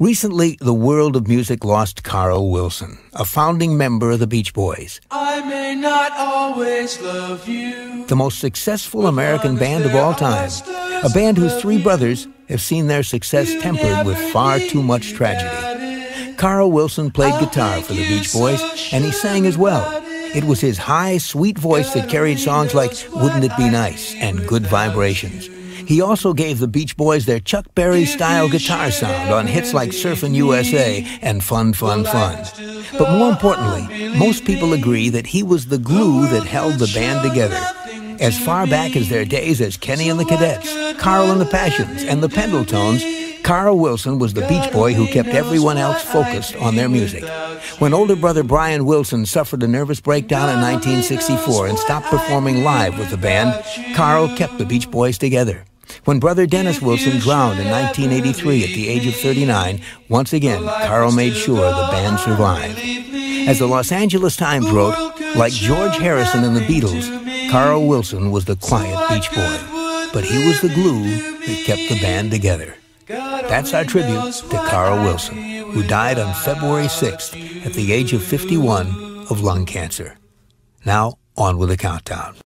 Recently, the world of music lost Carl Wilson, a founding member of the Beach Boys. I may not always love you. The most successful American band of all time. A band whose three brothers have seen their success tempered with far too much tragedy. Carl Wilson played guitar for the Beach Boys, and he sang as well. It was his high, sweet voice that carried songs like Wouldn't It Be Nice and Good Vibrations. He also gave the Beach Boys their Chuck Berry style guitar sound on hits like Surfin' USA and Fun, Fun, Fun. But more importantly, most people agree that he was the glue that held the band together. As far back as their days as Kenny and the Cadets, Carl and the Passions, and the Pendletones, Carl Wilson was the Beach Boy who kept everyone else focused on their music. When older brother Brian Wilson suffered a nervous breakdown in 1964 and stopped performing live with the band, Carl kept the Beach Boys together. When brother Dennis Wilson drowned in 1983 at the age of 39, once again, Carl made sure the band survived. As the Los Angeles Times wrote, like George Harrison and the Beatles, Carl Wilson was the quiet Beach Boy, but he was the glue that kept the band together. That's our tribute to Carl Wilson, who died on February 6th at the age of 51 of lung cancer. Now, on with the countdown.